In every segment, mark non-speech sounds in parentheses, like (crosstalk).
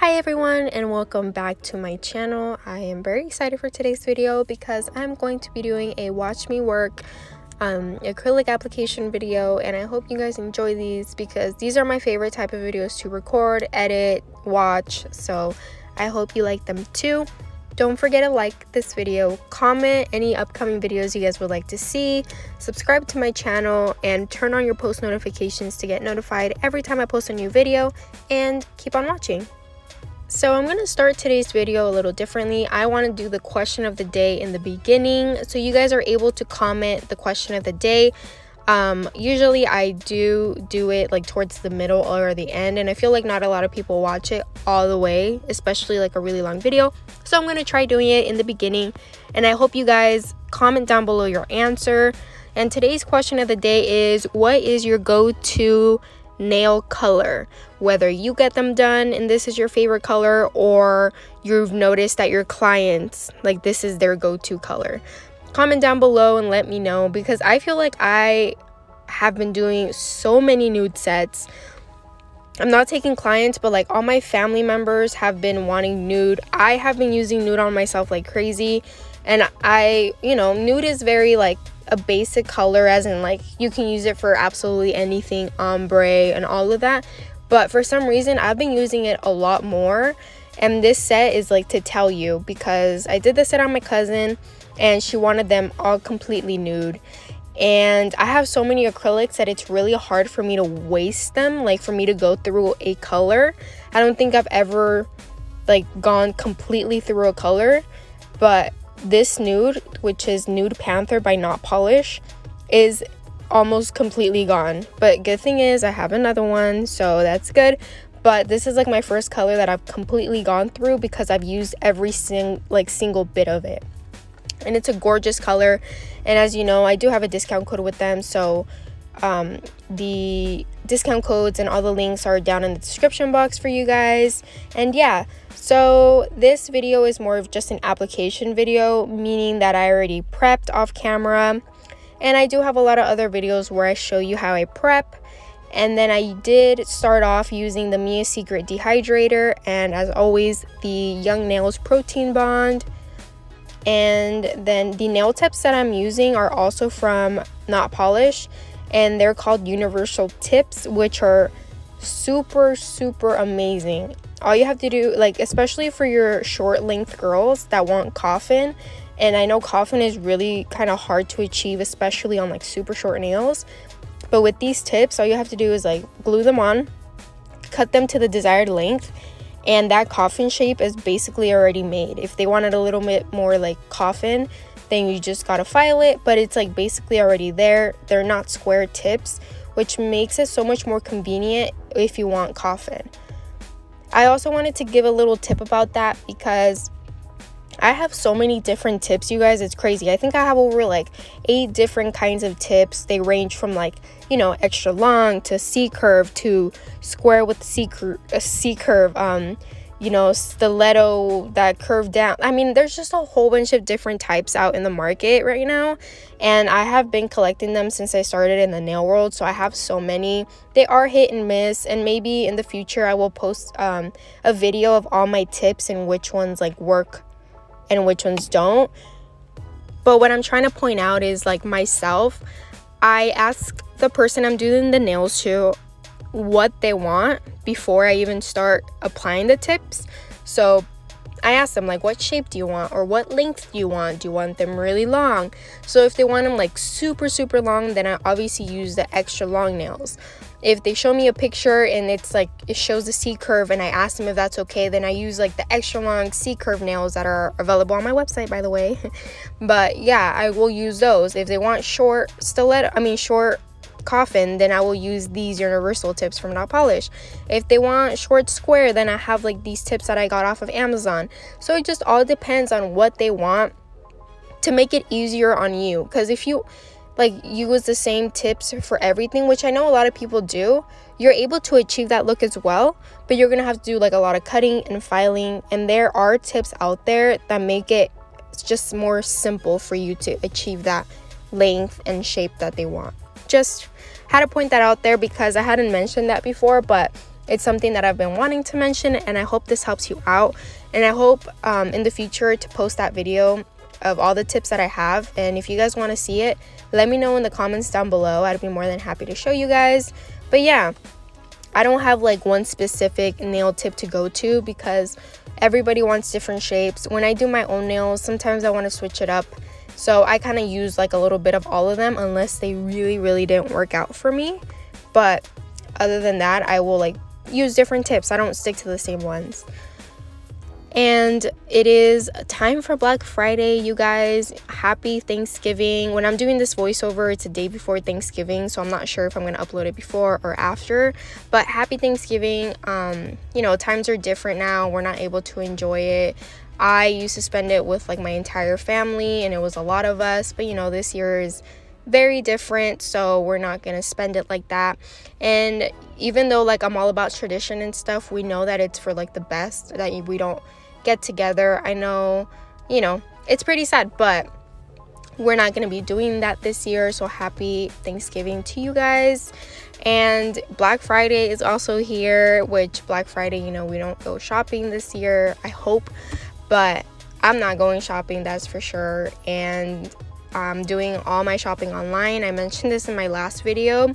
Hi everyone and welcome back to my channel. I am very excited for today's video because I'm going to be doing a watch me work um, acrylic application video and I hope you guys enjoy these because these are my favorite type of videos to record, edit, watch. So I hope you like them too. Don't forget to like this video, comment any upcoming videos you guys would like to see, subscribe to my channel, and turn on your post notifications to get notified every time I post a new video, and keep on watching. So I'm going to start today's video a little differently. I want to do the question of the day in the beginning so you guys are able to comment the question of the day. Um, usually I do do it like towards the middle or the end and I feel like not a lot of people watch it all the way, especially like a really long video. So I'm going to try doing it in the beginning and I hope you guys comment down below your answer. And today's question of the day is what is your go-to nail color. Whether you get them done and this is your favorite color or you've noticed that your clients like this is their go-to color. Comment down below and let me know because i feel like i have been doing so many nude sets. I'm not taking clients but like all my family members have been wanting nude. I have been using nude on myself like crazy and i you know nude is very like a basic color as in like you can use it for absolutely anything ombre and all of that. But for some reason i've been using it a lot more. And this set is like to tell you because i did this set on my cousin and she wanted them all completely nude. And i have so many acrylics that it's really hard for me to waste them like for me to go through a color. I don't think i've ever like gone completely through a color but this nude, which is Nude Panther by Not Polish, is almost completely gone. But good thing is I have another one, so that's good. But this is like my first color that I've completely gone through because I've used every sing like single bit of it. And it's a gorgeous color. And as you know, I do have a discount code with them, so um, the discount codes and all the links are down in the description box for you guys. And yeah, so this video is more of just an application video, meaning that I already prepped off camera. And I do have a lot of other videos where I show you how I prep. And then I did start off using the Mia Secret Dehydrator and as always the Young Nails Protein Bond. And then the nail tips that I'm using are also from Not Polish and they're called universal tips which are super super amazing. All you have to do like especially for your short length girls that want coffin and i know coffin is really kind of hard to achieve especially on like super short nails but with these tips all you have to do is like glue them on cut them to the desired length and that coffin shape is basically already made. If they wanted a little bit more like coffin then you just gotta file it but it's like basically already there they're not square tips which makes it so much more convenient if you want coffin i also wanted to give a little tip about that because I have so many different tips, you guys. It's crazy. I think I have over like eight different kinds of tips. They range from like, you know, extra long to C curve to square with C, cur- C curve. Um, you know, stiletto that curve down. I mean, there's just a whole bunch of different types out in the market right now. And I have been collecting them since I started in the nail world. So I have so many. They are hit and miss. And maybe in the future, I will post um, a video of all my tips and which ones like work and which ones don't. But what I'm trying to point out is like myself, I ask the person I'm doing the nails to what they want before I even start applying the tips. So I ask them like what shape do you want or what length do you want? Do you want them really long? So if they want them like super super long, then I obviously use the extra long nails. If they show me a picture and it's like it shows the C curve and I ask them if that's okay, then I use like the extra long C curve nails that are available on my website by the way. (laughs) but yeah, I will use those. If they want short stiletto, I mean short coffin, then I will use these universal tips from Not Polish. If they want short square, then I have like these tips that I got off of Amazon. So it just all depends on what they want to make it easier on you. Because if you like use the same tips for everything, which I know a lot of people do, you're able to achieve that look as well. But you're gonna have to do like a lot of cutting and filing. And there are tips out there that make it just more simple for you to achieve that length and shape that they want just had to point that out there because I hadn't mentioned that before, but it's something that I've been wanting to mention and I hope this helps you out. And I hope um, in the future to post that video of all the tips that I have. And if you guys want to see it, let me know in the comments down below. I'd be more than happy to show you guys. But yeah, I don't have like one specific nail tip to go to because everybody wants different shapes. When I do my own nails, sometimes I want to switch it up. So I kind of use like a little bit of all of them unless they really, really didn't work out for me. But other than that, I will like use different tips. I don't stick to the same ones. And it is time for Black Friday, you guys. Happy Thanksgiving. When I'm doing this voiceover, it's a day before Thanksgiving, so I'm not sure if I'm going to upload it before or after. But happy Thanksgiving. Um, you know, times are different now. We're not able to enjoy it. I used to spend it with like my entire family and it was a lot of us, but you know, this year is very different so we're not gonna spend it like that and even though like i'm all about tradition and stuff we know that it's for like the best that we don't get together. I know, you know, it's pretty sad, but we're not going to be doing that this year. So happy Thanksgiving to you guys. And Black Friday is also here, which Black Friday, you know, we don't go shopping this year, I hope, but I'm not going shopping, that's for sure. And I'm doing all my shopping online. I mentioned this in my last video.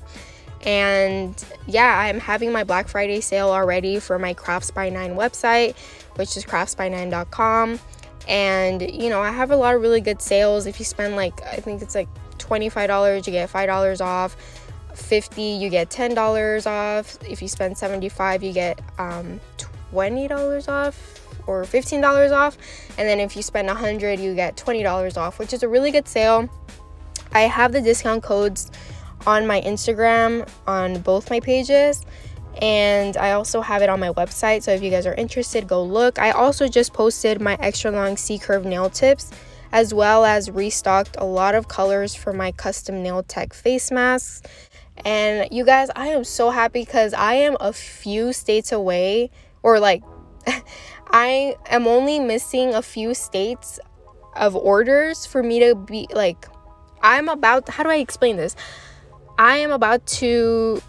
And yeah, I'm having my Black Friday sale already for my Crafts by Nine website, which is craftsby9.com. And you know, I have a lot of really good sales. If you spend like, I think it's like $25, you get $5 off. 50 you get $10 off. If you spend 75 you get um, $20 off or $15 off. And then if you spend 100 you get $20 off, which is a really good sale. I have the discount codes on my Instagram on both my pages and I also have it on my website so if you guys are interested go look. I also just posted my extra long C curve nail tips as well as restocked a lot of colors for my custom nail tech face masks and you guys I am so happy because I am a few states away or like (laughs) I am only missing a few states of orders for me to be like I'm about how do I explain this? I am about to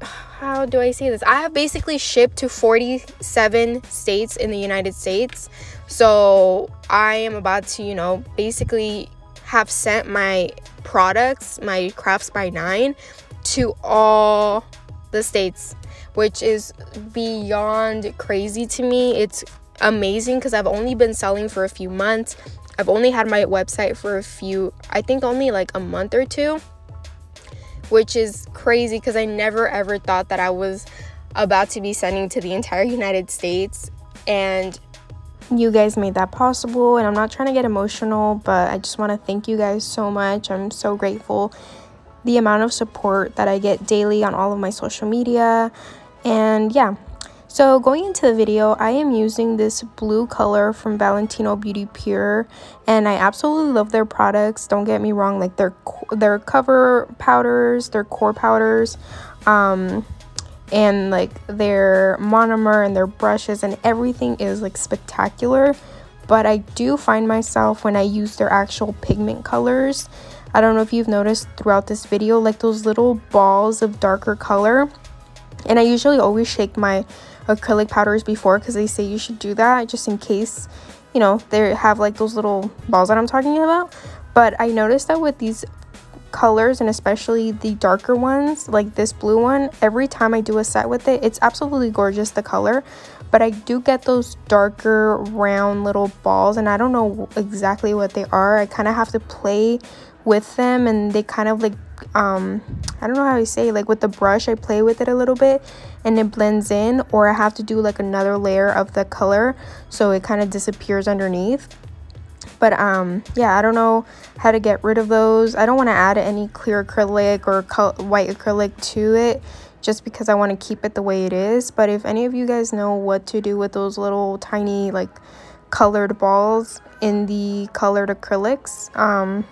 (sighs) how do I say this? I have basically shipped to 47 states in the United States. So I am about to, you know, basically have sent my products, my crafts by nine, to all the states, which is beyond crazy to me. It's amazing because I've only been selling for a few months. I've only had my website for a few, I think only like a month or two which is crazy because I never ever thought that I was about to be sending to the entire (laughs) United States. And you guys made that possible. And I'm not trying to get emotional, but I just want to thank you guys so much. I'm so grateful. The amount of support that I get daily on all of my social media. And yeah, so going into the video, I am using this blue color from Valentino Beauty Pure and I absolutely love their products. Don't get me wrong, like their their cover powders, their core powders, um and like their monomer and their brushes and everything is like spectacular. But I do find myself when I use their actual pigment colors, I don't know if you've noticed throughout this video, like those little balls of darker color. And I usually always shake my acrylic powders before because they say you should do that just in case you know they have like those little balls that i'm talking about. But i noticed that with these colors and especially the darker ones like this blue one every time i do a set with it it's absolutely gorgeous the color. But i do get those darker round little balls and i don't know exactly what they are. I kind of have to play with them and they kind of like um i don't know how to say like with the brush i play with it a little bit and it blends in or i have to do like another layer of the color so it kind of disappears underneath. But um yeah i don't know how to get rid of those. I don't want to add any clear acrylic or white acrylic to it just because i want to keep it the way it is. But if any of you guys know what to do with those little tiny like colored balls in the colored acrylics. Um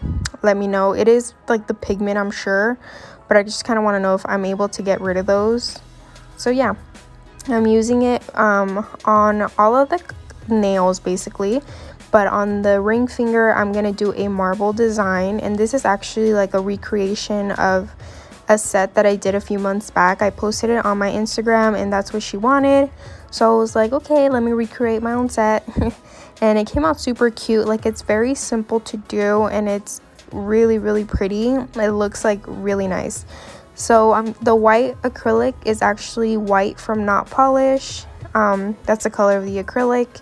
let me know. It is like the pigment i'm sure but i just kind of want to know if i'm able to get rid of those. So yeah. I'm using it um on all of the nails basically but on the ring finger i'm gonna do a marble design and this is actually like a recreation of a set that I did a few months back. I posted it on my Instagram and that's what she wanted. So I was like, okay, let me recreate my own set. (laughs) and it came out super cute. Like it's very simple to do and it's really, really pretty. It looks like really nice. So um, the white acrylic is actually white from Not Polish. Um, that's the color of the acrylic.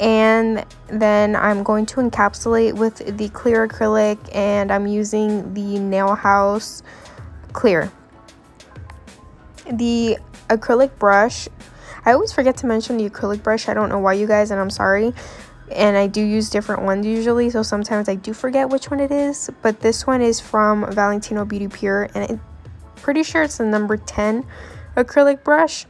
And then I'm going to encapsulate with the clear acrylic and I'm using the Nail Hause clear. The acrylic brush, I always forget to mention the acrylic brush. I don't know why you guys, and I'm sorry. And I do use different ones usually, so sometimes I do forget which one it is. But this one is from Valentino Beauty Pure, and I'm pretty sure it's the number 10 acrylic brush.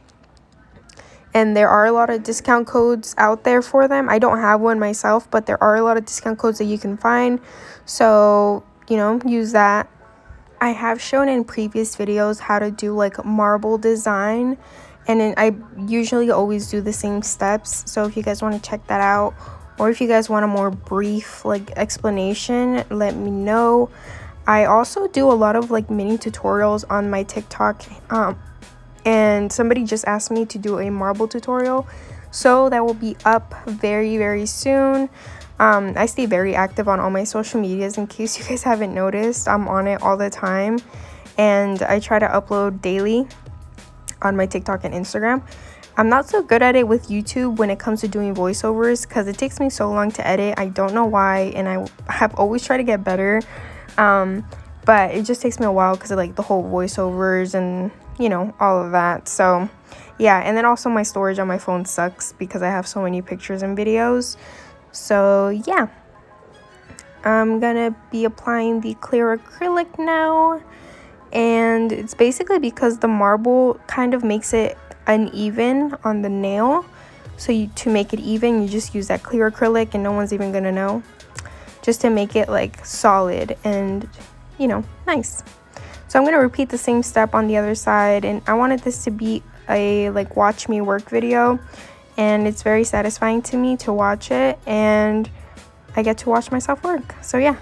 And there are a lot of discount codes out there for them. I don't have one myself, but there are a lot of discount codes that you can find. So, you know, use that I have shown in previous videos how to do like marble design and then I usually always do the same steps. So if you guys want to check that out or if you guys want a more brief like explanation let me know. I also do a lot of like mini tutorials on my TikTok um, and somebody just asked me to do a marble tutorial. So that will be up very very soon um, I stay very active on all my social medias in case you guys haven't noticed. I'm on it all the time and I try to upload daily on my TikTok and Instagram. I'm not so good at it with YouTube when it comes to doing voiceovers because it takes me so long to edit. I don't know why, and I have always tried to get better, um, but it just takes me a while because of like the whole voiceovers and you know all of that. So yeah, and then also my storage on my phone sucks because I have so many pictures and videos. So yeah, I'm gonna be applying the clear acrylic now. And it's basically because the marble kind of makes it uneven on the nail. So you, to make it even, you just use that clear acrylic and no one's even gonna know. Just to make it like solid and, you know, nice. So I'm gonna repeat the same step on the other side and I wanted this to be a like watch me work video and it's very satisfying to me to watch it and I get to watch myself work. So yeah.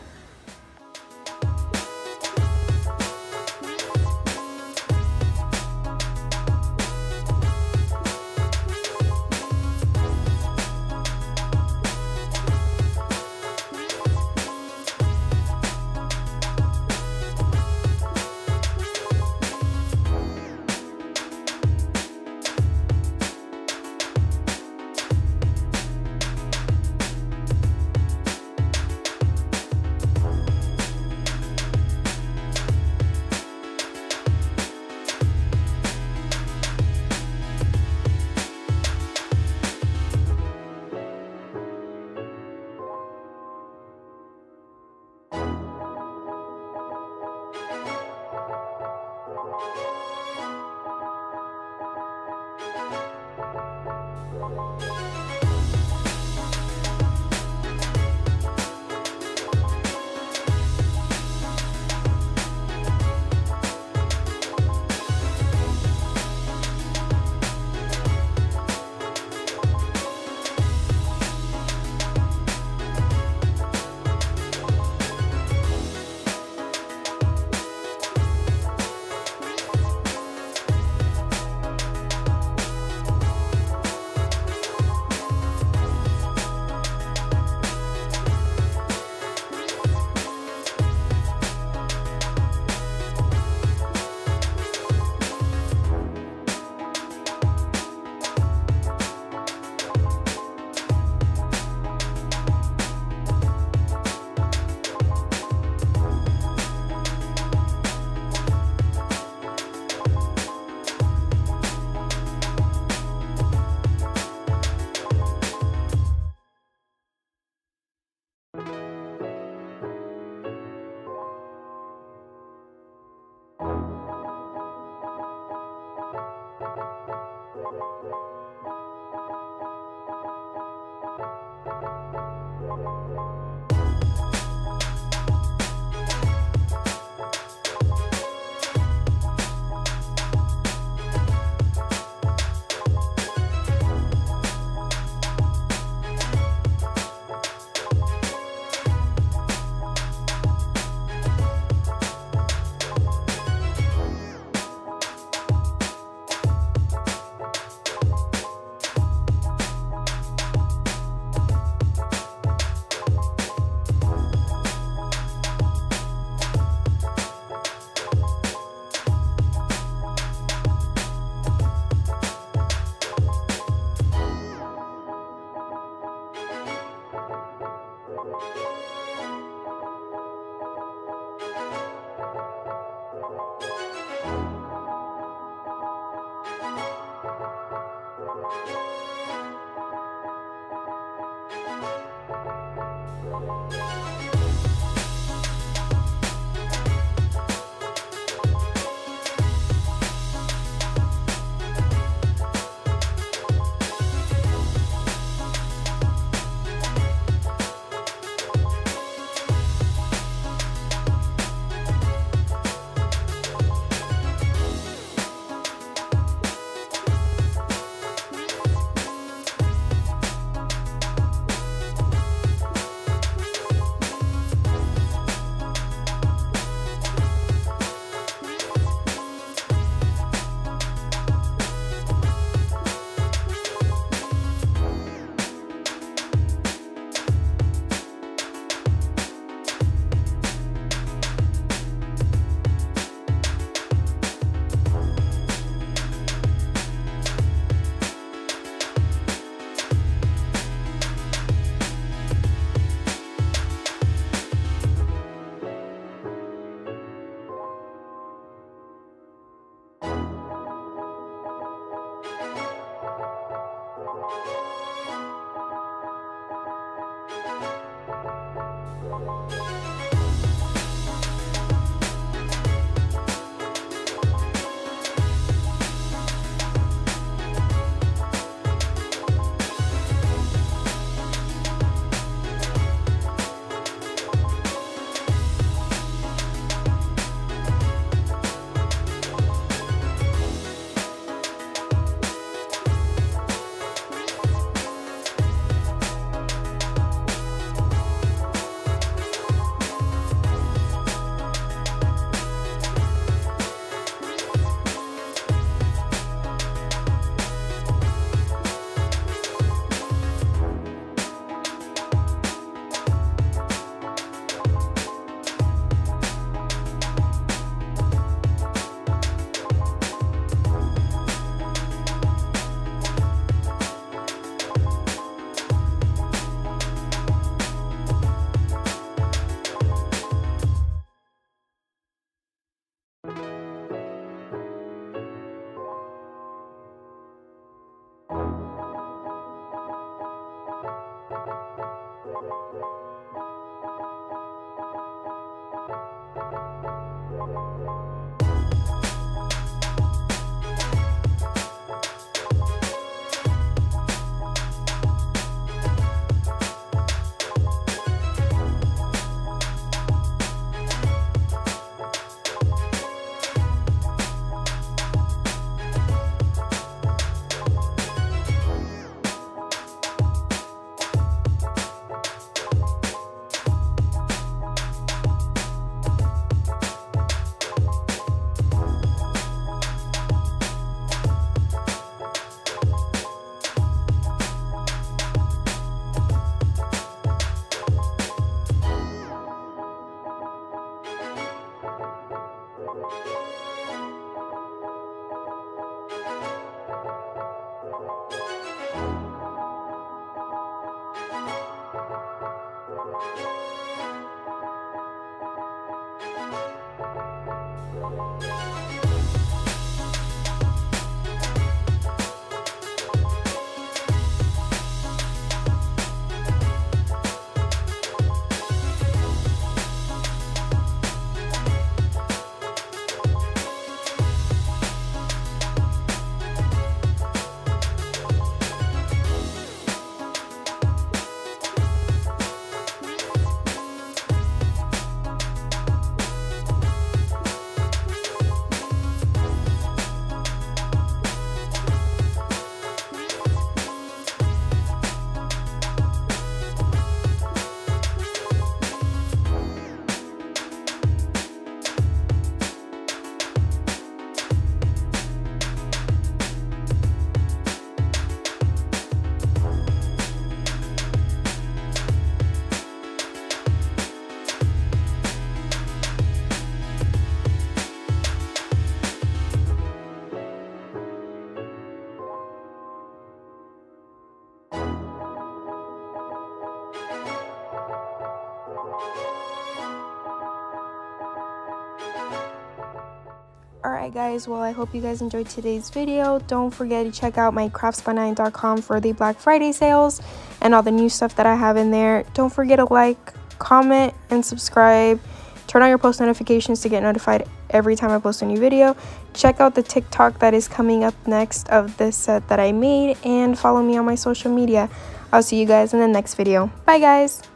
Guys, well I hope you guys enjoyed today's video. Don't forget to check out my craftsby9.com for the Black Friday sales and all the new stuff that I have in there. Don't forget to like, comment, and subscribe. Turn on your post notifications to get notified every time I post a new video. Check out the TikTok that is coming up next of this set that I made and follow me on my social media. I'll see you guys in the next video. Bye guys!